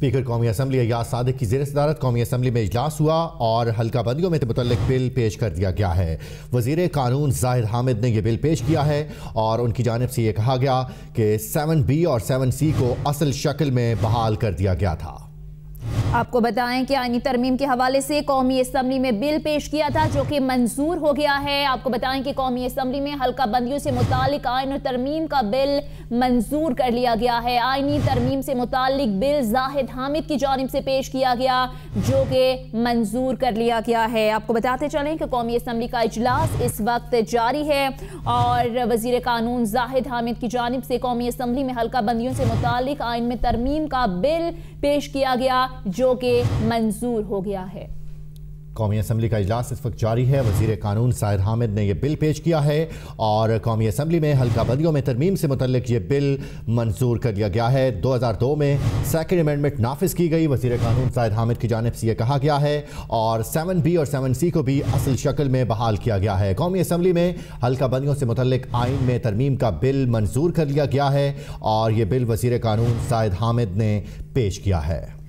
Speaker قومی assembly Ayaz Sadiq کی زیر صدارت قومی اسمبلی میں اجلاس ہوا اور حلقہ بندیوں میں متعلق بل پیش کر دیا گیا ہے۔ وزیر قانون زاہد حامد نے یہ بل پیش کیا ہے اور ان کی جانب سے یہ کہا گیا کہ سیون بی اور سیون سی کو اصل شکل میں بحال کر دیا گیا تھا۔ آپ کو بتائیں کہ آئینی ترمیم کے حوالے سے قومی اسمبلی میں بل پیش کیا تھا جو کہ منظور ہو گیا ہے۔ آپ کو بتائیں کہ قومی اسمبلی میں حلقہ بندیوں سے متعلق آئین ترمیم کا بل منظور کر لیا گیا ہے۔ آئینی ترمیم سے متعلق بل زاہد حامد کی جانب سے پیش کیا گیا جو کہ منظور کر لیا گیا ہے۔ آپ کو بتاتے چلیں کہ قومی اسمبلی کا اجلاس اس وقت جاری ہے اور وزیر قانون زاہد حامد کی جانب سے قومی اسمبلی میں حلقہ بندیوں سے متعلق آئین میں ترمیم کا بل پیش کیا گیا جو کہ منظور ہو گیا ہے۔ قومی اسمبلی کا اجلاس اس وقت جاری ہے۔ وزیر قانون سائد حامد نے یہ بل پیش کیا ہے اور قومی اسمبلی میں حلقہ بندیوں میں ترمیم سے متعلق یہ بل منظور کر لیا گیا ہے۔ دو ہزار دو میں سیکنڈ امینڈمنٹ نافذ کی گئی۔ وزیر قانون سائد حامد کی جانب سے یہ کہا گیا ہے اور سیون بی اور سیون سی کو بھی اصل شکل میں بحال کیا گیا ہے۔ قومی اسمبلی میں حلقہ بندیوں سے متعلق آئین میں ترمیم کا بل منظور کر لیا گیا ہے اور یہ بل وزیر قانون سائد حامد نے پیش کیا ہے۔